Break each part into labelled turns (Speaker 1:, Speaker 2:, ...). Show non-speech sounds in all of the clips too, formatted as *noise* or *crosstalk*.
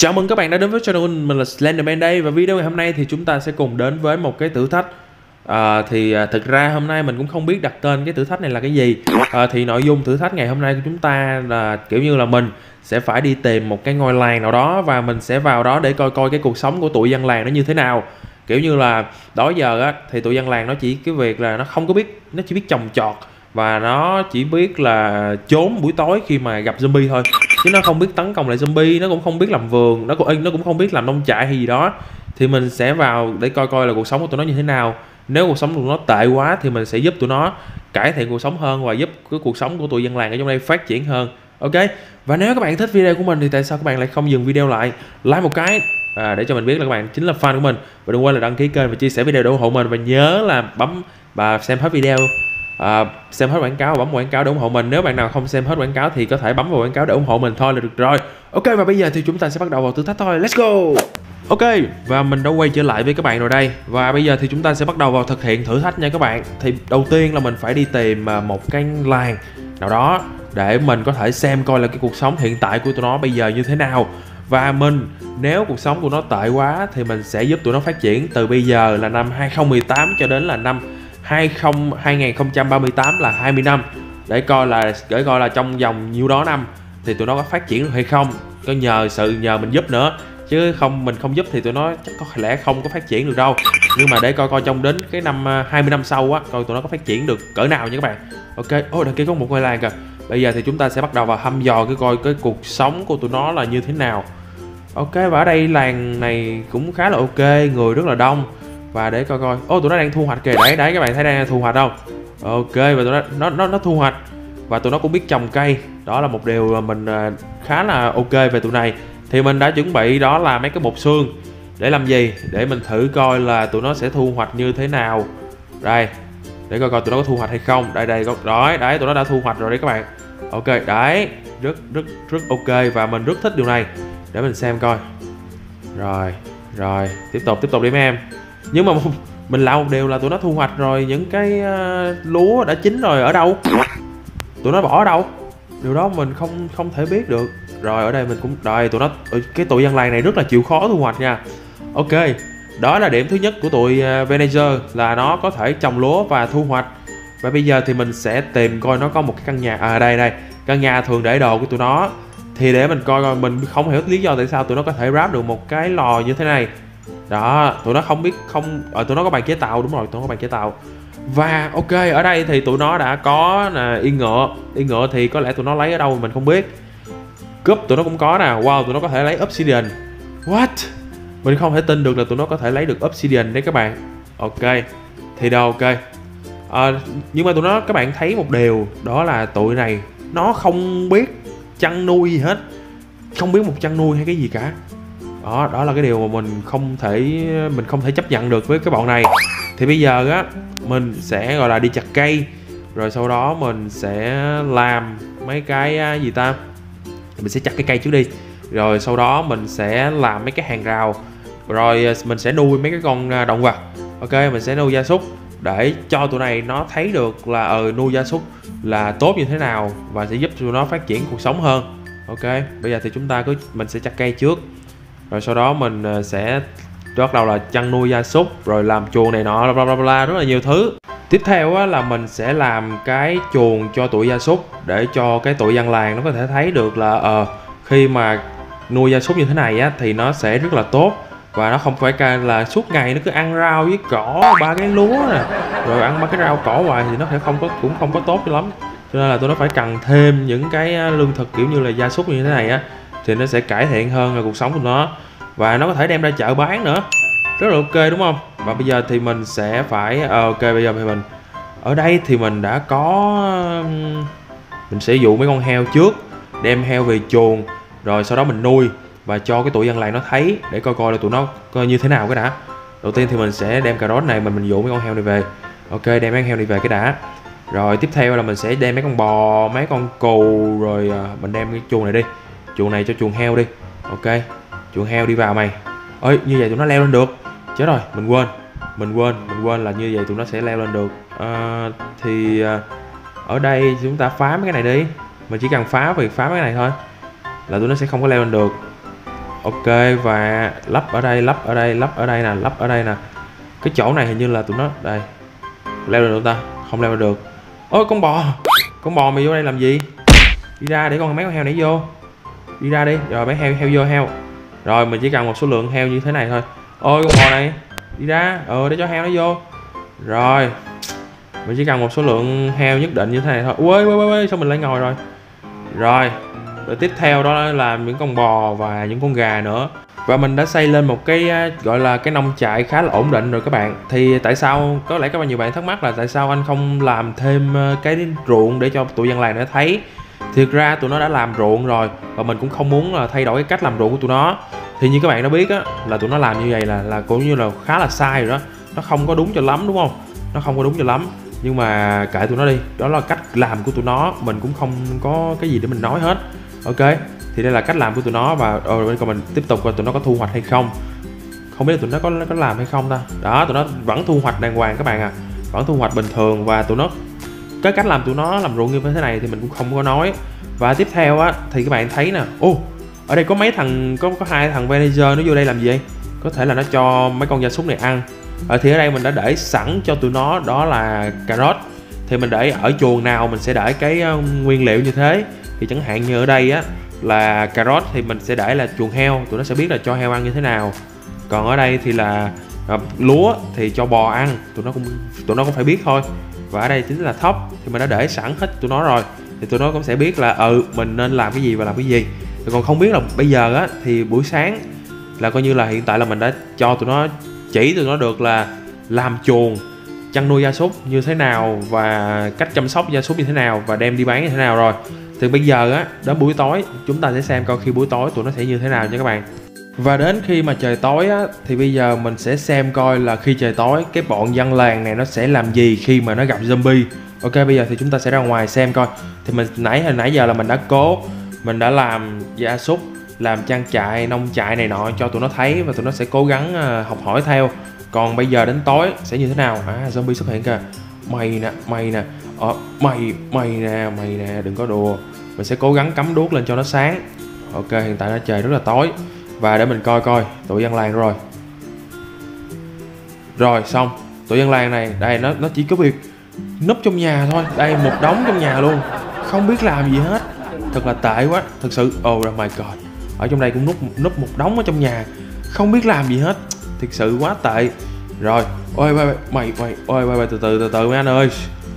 Speaker 1: Chào mừng các bạn đã đến với channel mình, mình là Slenderman đây. Và video ngày hôm nay thì chúng ta sẽ cùng đến với một cái thử thách. À, thì à, thực ra hôm nay mình cũng không biết đặt tên cái thử thách này là cái gì. À, thì nội dung thử thách ngày hôm nay của chúng ta là kiểu như là mình sẽ phải đi tìm một cái ngôi làng nào đó và mình sẽ vào đó để coi coi cái cuộc sống của tụi dân làng nó như thế nào. Kiểu như là đó giờ á thì tụi dân làng nó chỉ cái việc là nó không có biết nó chỉ biết trồng trọt và nó chỉ biết là trốn buổi tối khi mà gặp zombie thôi chứ nó không biết tấn công lại zombie nó cũng không biết làm vườn nó cũng nó cũng không biết làm nông trại hay gì đó. Thì mình sẽ vào để coi coi là cuộc sống của tụi nó như thế nào. Nếu cuộc sống của tụi nó tệ quá thì mình sẽ giúp tụi nó cải thiện cuộc sống hơn và giúp cái cuộc sống của tụi dân làng ở trong đây phát triển hơn. Ok? Và nếu các bạn thích video của mình thì tại sao các bạn lại không dừng video lại? Like một cái. À, để cho mình biết là các bạn chính là fan của mình. Và đừng quên là đăng ký kênh và chia sẻ video để ủng hộ mình. Và nhớ là bấm và xem hết video à, xem hết quảng cáo bấm quảng cáo để ủng hộ mình. Nếu bạn nào không xem hết quảng cáo thì có thể bấm vào quảng cáo để ủng hộ mình thôi là được rồi. Ok và bây giờ thì chúng ta sẽ bắt đầu vào thử thách thôi. Let's go! Ok, và mình đã quay trở lại với các bạn rồi đây. Và bây giờ thì chúng ta sẽ bắt đầu vào thực hiện thử thách nha các bạn. Thì đầu tiên là mình phải đi tìm à, một cái làng nào đó Để mình có thể xem coi là cái cuộc sống hiện tại của tụi nó bây giờ như thế nào. Và mình, nếu cuộc sống của nó tệ quá Thì mình sẽ giúp tụi nó phát triển từ bây giờ là năm 2018 cho đến là năm 20 2038 là 20 năm. Để coi là, để coi là trong vòng nhiêu đó năm thì tụi nó có phát triển được hay không. Có nhờ sự, nhờ mình giúp nữa. Chứ không, mình không giúp thì tụi nó chắc có lẽ không có phát triển được đâu. Nhưng mà để coi coi trong đến cái năm à, 20 năm sau á, coi tụi nó có phát triển được cỡ nào nha các bạn. Ok, ôi đằng kia có một ngôi làng kìa. Bây giờ thì chúng ta sẽ bắt đầu vào thăm dò cái coi cái cuộc sống của tụi nó là như thế nào. Ok, và ở đây làng này cũng khá là ok, người rất là đông và để coi coi. Ô tụi nó đang thu hoạch kìa. Đấy đấy các bạn thấy đang thu hoạch không? Ok và tụi nó nó nó, nó thu hoạch. Và tụi nó cũng biết trồng cây. Đó là một điều mà mình à, khá là ok về tụi này. Thì mình đã chuẩn bị đó là mấy cái bột xương. Để làm gì? Để mình thử coi là tụi nó sẽ thu hoạch như thế nào. Đây để coi coi tụi nó có thu hoạch hay không. Đây đây đó đấy tụi nó đã thu hoạch rồi đấy các bạn. Ok đấy rất rất rất ok. Và mình rất thích điều này. Để mình xem coi. Rồi rồi tiếp tục tiếp tục đi mấy em nhưng mà mình làm một điều là tụi nó thu hoạch rồi những cái ờ, lúa đã chín rồi ở đâu? Tụi nó bỏ ở đâu? Điều đó mình không không thể biết được. Rồi ở đây mình cũng rồi tụi nó cái tụi dân làng này rất là chịu khó thu hoạch nha. Ok đó là điểm thứ nhất của tụi uh, là nó có thể trồng lúa và thu hoạch. Và bây giờ thì mình sẽ tìm coi nó có một cái căn nhà à đây đây căn nhà thường để đồ của tụi nó. Thì để mình coi coi mình không hiểu lý do tại sao tụi nó có thể ráp được một cái lò như thế này đó tụi nó không biết không ở tụi nó có bàn chế tạo đúng rồi tụi nó có bàn chế tạo. Và ok ở đây thì tụi nó đã có là yên ngựa. Yên ngựa thì có lẽ tụi nó lấy ở đâu mình không biết. Cúp tụi nó cũng có nè. Wow tụi nó có thể lấy obsidian. What? Mình không thể tin được là tụi nó có thể lấy được obsidian đấy các bạn. Ok thì đâu ok. À, nhưng mà tụi nó các bạn thấy một điều đó là tụi này nó không biết chăn nuôi gì hết. Không biết một chăn nuôi hay cái gì cả đó đó là cái điều mà mình không thể, mình không thể chấp nhận được với cái bọn này. Thì bây giờ á, mình sẽ, gọi là, đi chặt cây, rồi sau đó mình sẽ làm mấy cái à, gì ta? Mình sẽ chặt cái cây trước đi, rồi sau đó mình sẽ làm mấy cái hàng rào, rồi à, mình sẽ nuôi mấy cái con à, động vật. Ok, mình sẽ nuôi gia súc để cho tụi này nó thấy được là ờ nuôi gia súc là tốt như thế nào và sẽ giúp tụi nó phát triển cuộc sống hơn. Ok, bây giờ thì chúng ta cứ, mình sẽ chặt cây trước rồi sau đó mình ờ, sẽ bắt đầu là chăn nuôi gia súc rồi làm chuồng này nọ bla bla bla rất là nhiều thứ. Tiếp theo á, là mình sẽ làm cái chuồng cho tụi gia súc để cho cái tụi dân làng nó có thể thấy được là ờ uh, khi mà nuôi gia súc như thế này á thì nó sẽ rất là tốt. Và nó không phải là suốt ngày nó cứ ăn rau với cỏ ba cái lúa nè rồi ăn ba cái rau cỏ hoài thì nó sẽ không có cũng không có tốt cho lắm. Cho nên là tôi nó phải cần thêm những cái ờ, lương thực kiểu như là gia súc như thế này á thì nó sẽ cải thiện hơn cuộc sống của nó. Và nó có thể đem ra chợ bán nữa. Rất là ok đúng không? Và bây giờ thì mình sẽ phải à, ok bây giờ thì mình ở đây thì mình đã có mình sẽ dụ mấy con heo trước đem heo về chuồng rồi sau đó mình nuôi và cho cái tụi dân làng nó thấy để coi coi là tụi nó coi như thế nào cái đã. Đầu tiên thì mình sẽ đem cà rốt này mình mình dụ mấy con heo này về. Ok đem mấy con heo này về cái đã. Rồi tiếp theo là mình sẽ đem mấy con bò mấy con cừu rồi ờ, mình đem cái chuồng này đi chuồng này cho chuồng heo đi. Ok chuồng heo đi vào mày. Ơi như vậy tụi nó leo lên được. Chết rồi mình quên mình quên mình quên là như vậy tụi nó sẽ leo lên được. À, thì à, ở đây chúng ta phá mấy cái này đi. Mình chỉ cần phá việc phá mấy cái này thôi là tụi nó sẽ không có leo lên được. Ok và lắp ở đây lắp ở đây lắp ở đây nè lắp ở đây nè. Cái chỗ này hình như là tụi nó đây leo lên được ta? Không leo lên được. Ôi con bò con bò mày vô đây làm gì? Đi ra để con mấy con heo nãy vô đi ra đi. Rồi, bé heo heo vô heo. Rồi, mình chỉ cần một số lượng heo như thế này thôi. Ôi, con bò này. Đi ra. Ờ để cho heo nó vô. Rồi. Mình chỉ cần một số lượng heo nhất định như thế này thôi. Ui ui ui sao mình lại ngồi rồi? Rồi. Rồi tiếp theo đó là những con bò và những con gà nữa. Và mình đã xây lên một cái à, gọi là cái nông trại khá là ổn định rồi các bạn. Thì tại sao, có lẽ các bạn nhiều bạn thắc mắc là tại sao anh không làm thêm à, cái ruộng để cho tụi dân làng nó thấy? Thiệt ra tụi nó đã làm ruộng rồi và mình cũng không muốn là thay đổi cái cách làm ruộng của tụi nó. Thì như các bạn đã biết á, là tụi nó làm như vậy là là cũng như là khá là sai rồi đó. Nó không có đúng cho lắm, đúng không? Nó không có đúng cho lắm. Nhưng mà kệ tụi nó đi, đó là cách làm của tụi nó, mình cũng không có cái gì để mình nói hết. Ok, thì đây là cách làm của tụi nó và ờ, rồi còn mình tiếp tục coi tụi nó có thu hoạch hay không. Không biết là tụi nó có có làm hay không ta? Đó, tụi nó vẫn thu hoạch đàng hoàng các bạn à vẫn thu hoạch bình thường và tụi nó cái cách làm tụi nó làm ruộng như thế này thì mình cũng không có nói. Và tiếp theo á, thì các bạn thấy nè, ô, ở đây có mấy thằng, có có hai thằng manager nó vô đây làm gì có thể là nó cho mấy con gia súc này ăn. Ở thì ở đây mình đã để sẵn cho tụi nó, đó là cà rốt thì mình để ở chuồng nào mình sẽ để cái um, nguyên liệu như thế. Thì chẳng hạn như ở đây á, là cà rốt thì mình sẽ để là chuồng heo, tụi nó sẽ biết là cho heo ăn như thế nào. Còn ở đây thì là ờ, lúa thì cho bò ăn, tụi nó cũng, tụi nó cũng phải biết thôi và ở đây chính là thóc thì mình đã để sẵn hết tụi nó rồi. Thì tụi nó cũng sẽ biết là ừ mình nên làm cái gì và làm cái gì. Còn không biết là bây giờ á, thì buổi sáng là coi như là hiện tại là mình đã cho tụi nó, chỉ tụi nó được là làm chuồng, chăn nuôi gia súc như thế nào và cách chăm sóc gia súc như thế nào và đem đi bán như thế nào rồi. Thì bây giờ á, đến buổi tối, chúng ta sẽ xem coi khi buổi tối tụi nó sẽ như thế nào nha các bạn và đến khi mà trời tối á thì bây giờ mình sẽ xem coi là khi trời tối cái bọn dân làng này nó sẽ làm gì khi mà nó gặp zombie. Ok bây giờ thì chúng ta sẽ ra ngoài xem coi. Thì mình nãy hồi nãy giờ là mình đã cố mình đã làm gia súc làm trang trại nông trại này nọ cho tụi nó thấy và tụi nó sẽ cố gắng ờ, học hỏi theo. Còn bây giờ đến tối sẽ như thế nào? À zombie xuất hiện kìa. Mày nè mày nè. Ờ, mày mày nè mày nè đừng có đùa. Mình sẽ cố gắng cắm đuốc lên cho nó sáng. Ok hiện tại nó trời rất là tối và để mình coi coi tụi dân làng rồi. Rồi xong. Tụi dân làng này đây nó nó chỉ có việc núp trong nhà thôi. Đây một đống trong nhà luôn. Không biết làm gì hết. Thật là tệ quá. Thật sự oh my god. Ở trong đây cũng núp núp một đống ở trong nhà. Không biết làm gì hết. Thực sự quá tệ. Rồi ôi mày mày mày ôi mày, mày từ từ từ từ mấy anh ơi.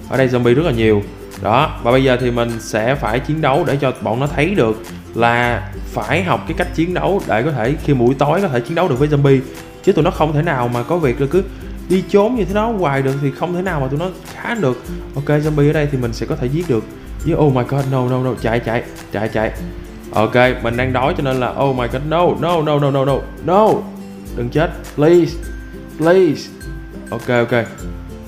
Speaker 1: Ở đây zombie rất là nhiều đó và bây giờ thì mình sẽ phải chiến đấu để cho bọn nó thấy được là phải học cái cách chiến đấu để có thể khi buổi tối có thể chiến đấu được với zombie. Chứ tụi nó không thể nào mà có việc là cứ đi trốn như thế đó. Hoài được thì không thể nào mà tụi nó khá được. Ok zombie ở đây thì mình sẽ có thể giết được. Với oh my god no no no chạy chạy chạy chạy. Ok mình đang đói cho nên là oh my god no no no no no no no. Đừng chết please please. Ok ok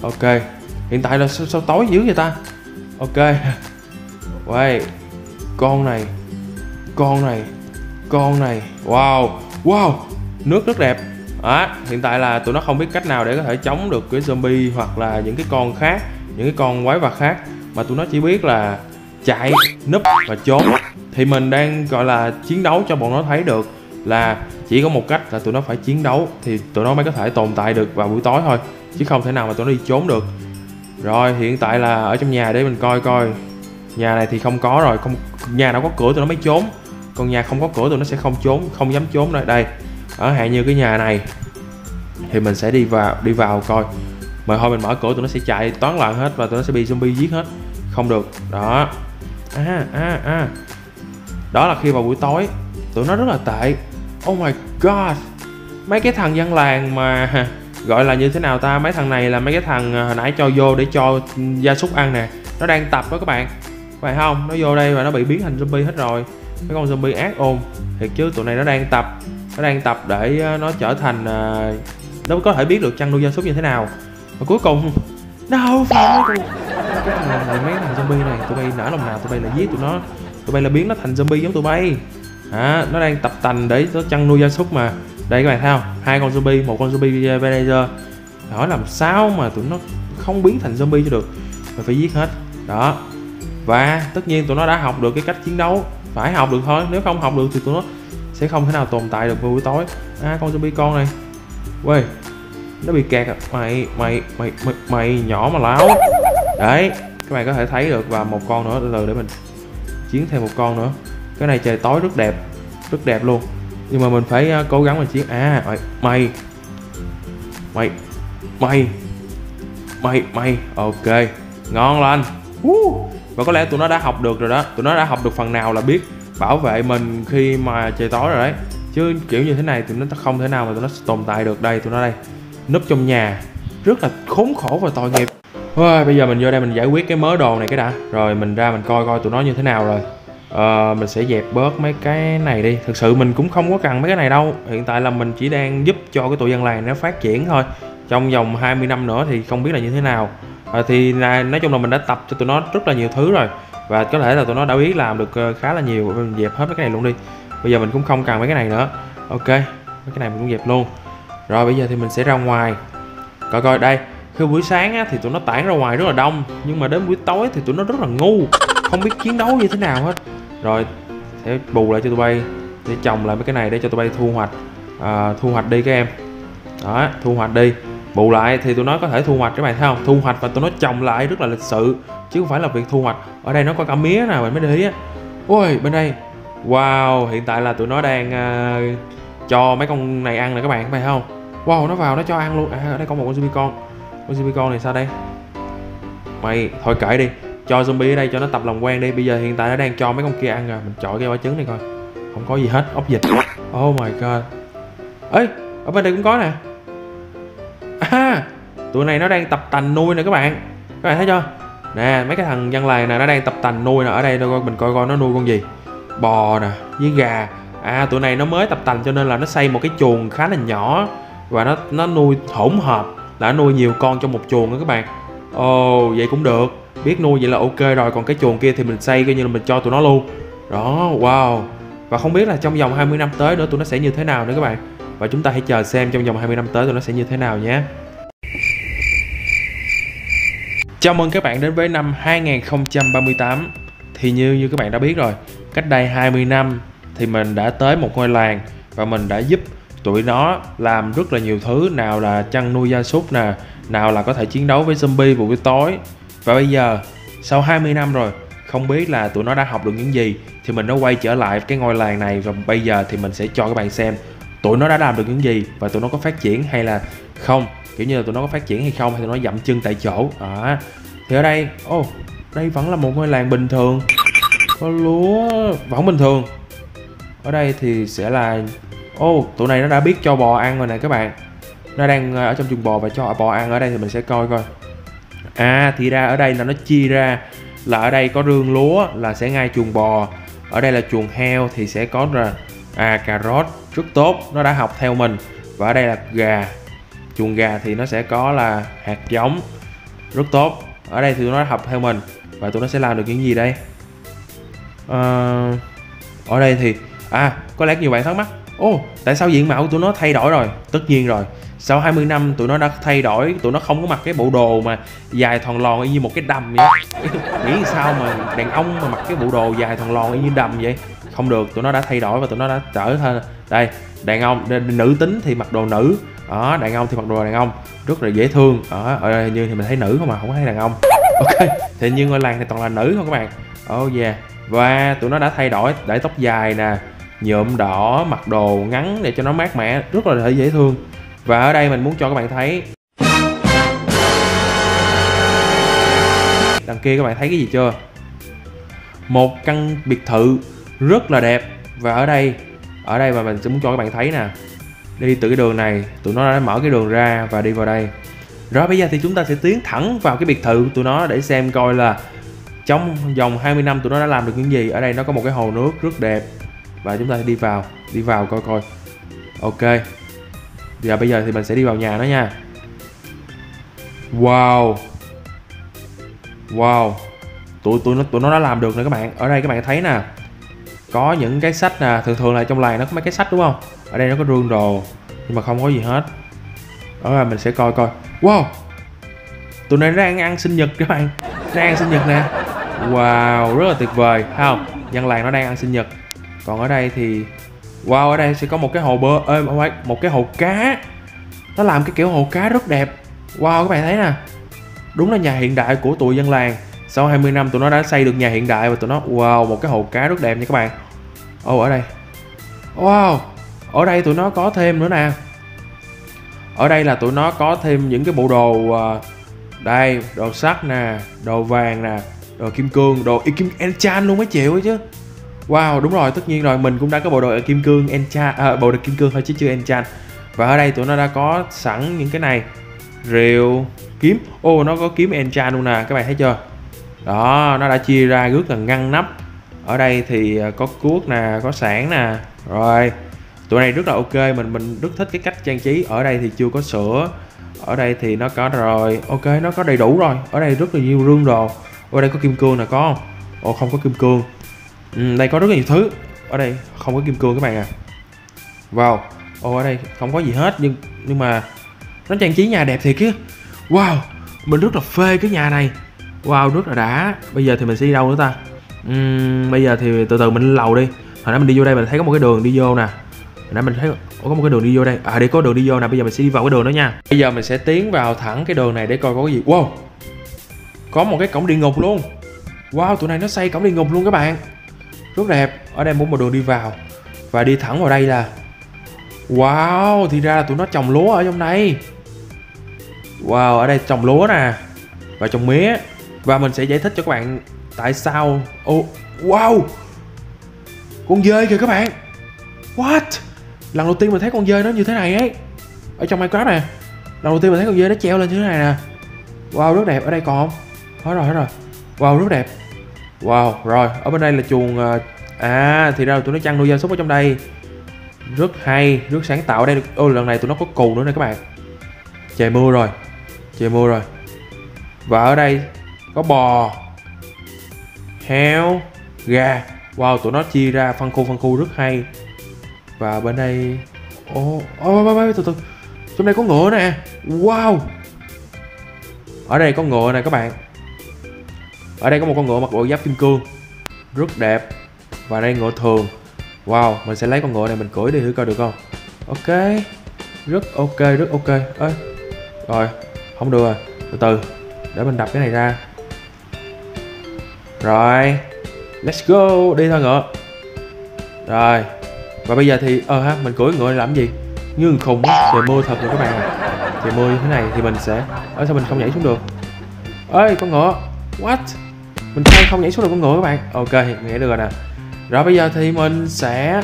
Speaker 1: ok. Hiện tại là sao, sao tối dữ vậy ta? Ok. Wait. Con này. Con này. Con này. Wow. Wow. Nước rất đẹp. À, hiện tại là tụi nó không biết cách nào để có thể chống được cái zombie hoặc là những cái con khác những cái con quái vật khác. Mà tụi nó chỉ biết là chạy núp và trốn. Thì mình đang gọi là chiến đấu cho bọn nó thấy được là chỉ có một cách là tụi nó phải chiến đấu thì tụi nó mới có thể tồn tại được vào buổi tối thôi. Chứ không thể nào mà tụi nó đi trốn được rồi, hiện tại là ở trong nhà để mình coi coi. Nhà này thì không có rồi, không, nhà nào có cửa tụi nó mới trốn. Còn nhà không có cửa tụi nó sẽ không trốn, không dám trốn rồi đây, ở hạn như cái nhà này thì mình sẽ đi vào đi vào coi. Mà thôi mình mở cửa tụi nó sẽ chạy toán loạn hết và tụi nó sẽ bị zombie giết hết. Không được, đó. À à à. Đó là khi vào buổi tối, tụi nó rất là tệ. Oh my god. Mấy cái thằng dân làng mà *laughs* gọi là như thế nào ta? Mấy thằng này là mấy cái thằng à, hồi nãy cho vô để cho gia súc ăn nè. Nó đang tập đó các bạn. Phải không? Nó vô đây và nó bị biến thành zombie hết rồi. Mấy con zombie ác ôn. Thiệt chứ tụi này nó đang tập. Nó đang tập để à, nó trở thành à, nó có thể biết được chăn nuôi gia súc như thế nào. Và cuối cùng đâu phải mấy thằng mấy thằng zombie này tụi bay nở lòng nào tụi bay là giết tụi nó. Tụi bay là biến nó thành zombie giống tụi bay. À, nó đang tập tành để nó chăn nuôi gia súc mà đây các bạn thấy không? Hai con zombie một con zombie uh, Venator hỏi làm sao mà tụi nó không biến thành zombie cho được. Mình phải giết hết. Đó. Và tất nhiên tụi nó đã học được cái cách chiến đấu. Phải học được thôi. Nếu không học được thì tụi nó sẽ không thể nào tồn tại được vào buổi tối. À con zombie con này. Quê nó bị kẹt à. mày mày mày mày, mày nhỏ mà láo. Đấy các bạn có thể thấy được. Và một con nữa từ từ để mình chiến thêm một con nữa. Cái này trời tối rất đẹp. Rất đẹp luôn nhưng mà mình phải uh, cố gắng mình chiến. À mày mày mày mày mày mày. Ok ngon lành. Và có lẽ tụi nó đã học được rồi đó. Tụi nó đã học được phần nào là biết bảo vệ mình khi mà trời tối rồi đấy. Chứ kiểu như thế này tụi nó không thể nào mà tụi nó tồn tại được. Đây tụi nó đây núp trong nhà. Rất là khốn khổ và tội nghiệp. Ôi, bây giờ mình vô đây mình giải quyết cái mớ đồ này cái đã. Rồi mình ra mình coi coi tụi nó như thế nào rồi uh, mình sẽ dẹp bớt mấy cái này đi. Thực sự mình cũng không có cần mấy cái này đâu. Hiện tại là mình chỉ đang giúp cho cái tụi dân làng nó phát triển thôi. Trong vòng 20 năm nữa thì không biết là như thế nào. Uh, thì là, nói chung là mình đã tập cho tụi nó rất là nhiều thứ rồi. Và có thể là tụi nó đã biết làm được ờ, khá là nhiều. Mình dẹp hết mấy cái này luôn đi. Bây giờ mình cũng không cần mấy cái này nữa. Ok mấy cái này mình cũng dẹp luôn. Rồi bây giờ thì mình sẽ ra ngoài. Coi coi đây. Khi buổi sáng á, thì tụi nó tản ra ngoài rất là đông. Nhưng mà đến buổi tối thì tụi nó rất là ngu. Không biết chiến đấu như thế nào hết rồi sẽ bù lại cho tụi bay để trồng lại mấy cái này để cho tụi bay thu hoạch à, thu hoạch đi các em. Đó thu hoạch đi. Bù lại thì tụi nó có thể thu hoạch các bạn thấy không? Thu hoạch và tụi nó trồng lại rất là lịch sự chứ không phải là việc thu hoạch. Ở đây nó có cả mía nào mình mới để ý á. Ôi bên đây wow hiện tại là tụi nó đang uh, cho mấy con này ăn nè các bạn phải không? Wow nó vào nó cho ăn luôn. À ở đây có một con zombie con. Con zombie con này sao đây? Mày thôi kệ đi cho zombie ở đây cho nó tập làm quen đi. Bây giờ hiện tại nó đang cho mấy con kia ăn rồi. Mình chọi cái quả trứng này coi. Không có gì hết ốc dịch oh my god. Ấy ở bên đây cũng có nè. À tụi này nó đang tập tành nuôi nè các bạn. Các bạn thấy chưa? Nè mấy cái thằng dân làng nè nó đang tập tành nuôi nè. Ở đây coi mình coi coi nó nuôi con gì. Bò nè với gà. À tụi này nó mới tập tành cho nên là nó xây một cái chuồng khá là nhỏ. Và nó nó nuôi hỗn hợp. Là nó nuôi nhiều con trong một chuồng đó các bạn. Ồ oh, vậy cũng được biết nuôi vậy là ok rồi, còn cái chuồng kia thì mình xây coi như là mình cho tụi nó luôn. Đó, wow. Và không biết là trong vòng 20 năm tới nữa tụi nó sẽ như thế nào nữa các bạn. Và chúng ta hãy chờ xem trong vòng 20 năm tới tụi nó sẽ như thế nào nhé. Chào mừng các bạn đến với năm 2038 Thì như như các bạn đã biết rồi, Cách đây 20 năm thì mình đã tới một ngôi làng Và mình đã giúp tụi nó làm rất là nhiều thứ. Nào là chăn nuôi gia súc nè, Nào là có thể chiến đấu với zombie vào buổi tối. Và bây giờ sau 20 năm rồi Không biết là tụi nó đã học được những gì Thì mình đã quay trở lại cái ngôi làng này Và bây giờ thì mình sẽ cho các bạn xem Tụi nó đã làm được những gì Và tụi nó có phát triển hay là không. Kiểu như là tụi nó có phát triển hay không hay tụi nó dậm chân tại chỗ. Đó. Thì ở đây ô oh, đây vẫn là một ngôi làng bình thường. Có lúa vẫn bình thường. Ở đây thì sẽ là ô oh, tụi này nó đã biết cho bò ăn rồi nè các bạn. Nó đang ờ, ở trong chuồng bò và cho bò ăn. Ở đây thì mình sẽ coi coi à thì ra ở đây là nó chia ra là ở đây có rương lúa là sẽ ngay chuồng bò ở đây là chuồng heo thì sẽ có là à cà rốt rất tốt nó đã học theo mình. Và ở đây là gà chuồng gà thì nó sẽ có là hạt giống rất tốt. Ở đây thì nó học theo mình và tụi nó sẽ làm được những gì đây? À, ở đây thì à có lẽ nhiều bạn thắc mắc ô tại sao diện mạo tụi nó thay đổi rồi? Tất nhiên rồi sau 20 năm, tụi nó đã thay đổi. Tụi nó không có mặc cái bộ đồ mà dài thòn lòn y như một cái đầm vậy. *laughs* Nghĩ sao mà đàn ông mà mặc cái bộ đồ dài thòn lòn y như đầm vậy? Không được, tụi nó đã thay đổi và tụi nó đã trở thành đây, đàn ông nữ tính thì mặc đồ nữ. Đó, đàn ông thì mặc đồ đàn ông. Rất là dễ thương. Ở ở đây như thì mình thấy nữ không mà không thấy đàn ông. *laughs* Ok, thì như ngôi làng thì toàn là nữ không các bạn. Oh yeah. Và tụi nó đã thay đổi, để tóc dài nè, nhuộm đỏ, mặc đồ ngắn để cho nó mát mẻ. Rất là dễ thương và ở đây mình muốn cho các bạn thấy đằng kia các bạn thấy cái gì chưa? Một căn biệt thự rất là đẹp. Và ở đây ở đây mà mình sẽ muốn cho các bạn thấy nè. Đi từ cái đường này, tụi nó đã mở cái đường ra và đi vào đây. Rồi bây giờ thì chúng ta sẽ tiến thẳng vào cái biệt thự tụi nó để xem coi là trong vòng 20 năm tụi nó đã làm được những gì. Ở đây nó có một cái hồ nước rất đẹp. Và chúng ta sẽ đi vào đi vào coi coi. Ok. Và bây giờ thì mình sẽ đi vào nhà nó nha. Wow. Wow. Tụi tụi nó tụi nó đã làm được nè các bạn. Ở đây các bạn thấy nè. Có những cái sách nè. Thường thường là trong làng nó có mấy cái sách đúng không? Ở đây nó có rương đồ, nhưng mà không có gì hết. Đó là mình sẽ coi coi. Wow. Tụi này đang ăn sinh nhật các bạn. Đang ăn sinh nhật nè. Wow, rất là tuyệt vời. Thấy không? Dân làng nó đang ăn sinh nhật. Còn ở đây thì wow ở đây sẽ có một cái hồ bơ, ơi một cái hồ cá. Nó làm cái kiểu hồ cá rất đẹp. Wow các bạn thấy nè. Đúng là nhà hiện đại của tụi dân làng. Sau 20 năm tụi nó đã xây được nhà hiện đại và tụi nó wow một cái hồ cá rất đẹp nha các bạn. Ô ở đây. Wow ở đây tụi nó có thêm nữa nè. Ở đây là tụi nó có thêm những cái bộ đồ à, đây đồ sắt nè đồ vàng nè đồ kim cương đồ y kim enchant luôn mới chịu chứ wow đúng rồi tất nhiên rồi mình cũng đã có bộ đồ kim cương enchant à, bộ đồ kim cương thôi chứ chưa enchant và ở đây tụi nó đã có sẵn những cái này. Rìu kiếm. Ô oh, nó có kiếm enchant luôn nè các bạn thấy chưa? Đó nó đã chia ra rất là ngăn nắp. Ở đây thì à, có cuốc nè có sản nè. Rồi tụi này rất là ok mình mình rất thích cái cách trang trí. Ở đây thì chưa có sữa ở đây thì nó có rồi. Ok nó có đầy đủ rồi. Ở đây rất là nhiều rương đồ. Ở đây có kim cương nè có không? Ồ không có kim cương ừ, đây có rất là nhiều thứ. Ở đây không có kim cương các bạn à. Wow. Ồ ở đây không có gì hết nhưng nhưng mà nó trang trí nhà đẹp thiệt chứ. Wow mình rất là phê cái nhà này. Wow rất là đã. Bây giờ thì mình sẽ đi đâu nữa ta? Uhm, bây giờ thì từ từ mình lên lầu đi. Hồi nãy mình đi vô đây mình thấy có một cái đường đi vô nè. Hồi nãy mình thấy có một cái đường đi vô đây. À đây có đường đi vô nè bây giờ mình sẽ đi vào cái đường đó nha. Bây giờ mình sẽ tiến vào thẳng cái đường này để coi có cái gì. Wow có một cái cổng địa ngục luôn. Wow tụi này nó xây cổng địa ngục luôn các bạn rất đẹp ở đây muốn một đường đi vào. Và đi thẳng vào đây là wow thì ra là tụi nó trồng lúa ở trong này. wow ở đây trồng lúa nè và trồng mía. Và mình sẽ giải thích cho các bạn tại sao. Oh, wow con dơi kìa các bạn. What? Lần đầu tiên mình thấy con dơi nó như thế này ấy. Ở trong minecraft nè. Lần đầu tiên mình thấy con dơi nó treo lên như thế này nè. Wow rất đẹp. Ở đây còn không? Hết rồi hết rồi. Wow rất đẹp. Wow rồi. Ở bên đây là chuồng uh, à thì ra là tụi nó chăn nuôi gia súc ở trong đây. Rất hay, rất sáng tạo ở đây. Ô, lần này tụi nó có cù nữa nè các bạn. Trời mưa rồi, trời mưa rồi. Và ở đây có bò, heo, gà. Wow, tụi nó chia ra phân khu phân khu rất hay. Và bên đây ô ô, từ từ. Trong đây có ngựa nè. Wow. Ở đây có ngựa nè các bạn. Ở đây có một con ngựa mặc bộ giáp kim cương. Rất đẹp và đây ngựa thường. Wow, mình sẽ lấy con ngựa này mình cưỡi đi thử coi được không? Ok. Rất ok rất ok. Ơi rồi, không được rồi. Từ từ, để mình đập cái này ra. Rồi, let's go, đi thôi ngựa rồi, và bây giờ thì ờ ha, mình cưỡi ngựa làm gì? Như khùng á trời mưa thật rồi các bạn trời mưa như thế này thì mình sẽ ở sao mình không nhảy xuống được? Ơi con ngựa what? Mình không không nhảy xuống được con ngựa các bạn. Ok nhảy được rồi nè rồi bây giờ thì mình sẽ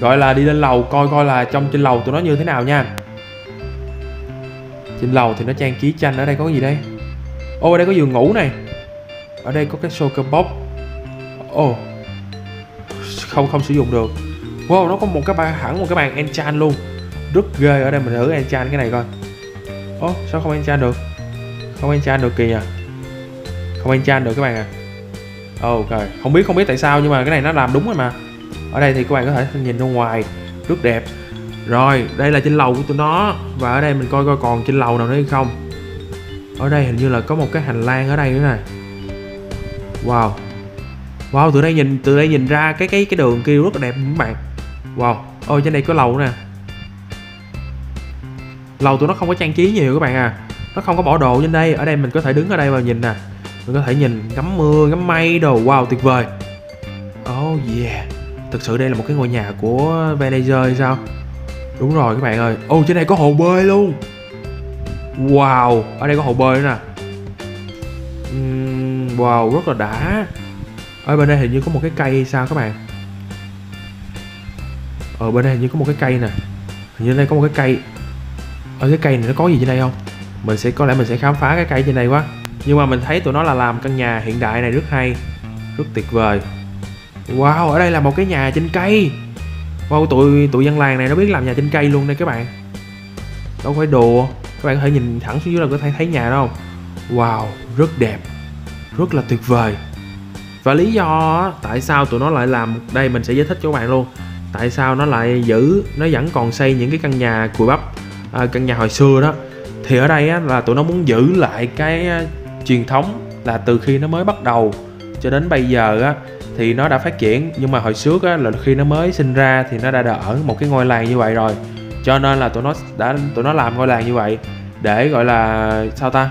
Speaker 1: gọi là đi lên lầu coi coi là trong trên lầu tụi nó như thế nào nha. Trên lầu thì nó trang trí tranh, ở đây có gì đây? Ô, ở đây có giường ngủ này. Ở đây có cái soccer box. Ô, không không sử dụng được. Wow, nó có một cái bàn, hẳn một cái bàn enchant luôn. Rất ghê, ở đây mình thử enchant cái này coi. Ô, sao không enchant được? Không enchant được kìa. Không enchant được các bạn à ok, không biết không biết tại sao nhưng mà cái này nó làm đúng rồi mà. Ở đây thì các bạn có thể nhìn ra ngoài, rất đẹp. Rồi, đây là trên lầu của tụi nó và ở đây mình coi coi còn trên lầu nào nữa hay không. Ở đây hình như là có một cái hành lang ở đây nữa này wow. Wow từ đây nhìn từ đây nhìn ra cái cái cái đường kia rất là đẹp các bạn. Wow. Ôi trên đây có lầu nè. Lầu tụi nó không có trang trí nhiều các bạn à. Nó không có bỏ đồ trên đây. Ở đây mình có thể đứng ở đây và nhìn nè mình có thể nhìn ngắm mưa ngắm mây đồ. Wow tuyệt vời. Oh yeah. Thực sự đây là một cái ngôi nhà của Venezuela hay sao? Đúng rồi các bạn ơi. Ô oh, trên đây có hồ bơi luôn. Wow ở đây có hồ bơi nữa nè. Uhm, wow rất là đã. Ở bên đây hình như có một cái cây hay sao các bạn? Ở bên đây hình như có một cái cây nè. Hình như đây có một cái cây. Ở cái cây này nó có gì trên đây không? Mình sẽ có lẽ mình sẽ khám phá cái cây trên đây quá nhưng mà mình thấy tụi nó là làm căn nhà hiện đại này rất hay rất tuyệt vời. Wow ở đây là một cái nhà trên cây. Wow tụi tụi dân làng này nó biết làm nhà trên cây luôn đây các bạn. Đâu phải đùa các bạn có thể nhìn thẳng xuống dưới là có thể thấy nhà đó không wow rất đẹp rất là tuyệt vời. Và lý do tại sao tụi nó lại làm đây mình sẽ giải thích cho các bạn luôn. Tại sao nó lại giữ nó vẫn còn xây những cái căn nhà cùi bắp à, căn nhà hồi xưa đó. Thì ở đây á, là tụi nó muốn giữ lại cái truyền thống là từ khi nó mới bắt đầu. Cho đến bây giờ á thì nó đã phát triển nhưng mà hồi trước á, là khi nó mới sinh ra thì nó đã, đã ở một cái ngôi làng như vậy rồi. Cho nên là tụi nó đã tụi nó làm ngôi làng như vậy để gọi là sao ta?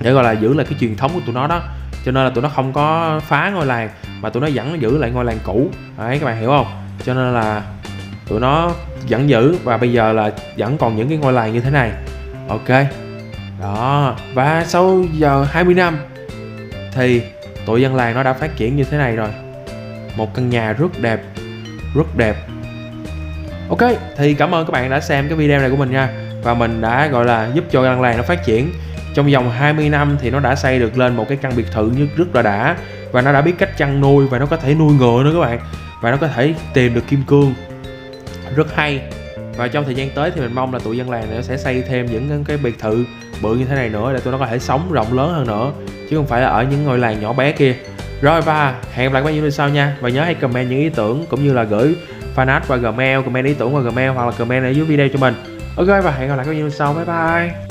Speaker 1: Để gọi là giữ lại cái truyền thống của tụi nó đó. Cho nên là tụi nó không có phá ngôi làng mà tụi nó vẫn giữ lại ngôi làng cũ. Đấy các bạn hiểu không? Cho nên là tụi nó vẫn giữ và bây giờ là vẫn còn những cái ngôi làng như thế này. Ok đó, và sau giờ 20 năm thì tụi dân làng nó đã phát triển như thế này rồi. Một căn nhà rất đẹp rất đẹp. Ok, thì cảm ơn các bạn đã xem cái video này của mình nha. Và mình đã, gọi là, giúp cho dân làng nó phát triển. Trong vòng 20 năm thì nó đã xây được lên một cái căn biệt thự nhất rất là đã. Và nó đã biết cách chăn nuôi và nó có thể nuôi ngựa nữa các bạn. Và nó có thể tìm được kim cương. Rất hay. Và trong thời gian tới thì mình mong là tụi dân làng nó sẽ xây thêm những cái biệt thự bự như thế này nữa để tụi nó có thể sống rộng lớn hơn nữa, chứ không phải là ở những ngôi làng nhỏ bé kia. Rồi và hẹn gặp lại các bạn video sau nha. Và nhớ hãy comment những ý tưởng cũng như là gửi fanart qua gmail, comment ý tưởng qua gmail hoặc là comment ở dưới video cho mình. Ok và hẹn gặp lại các bạn video sau. Bye bye.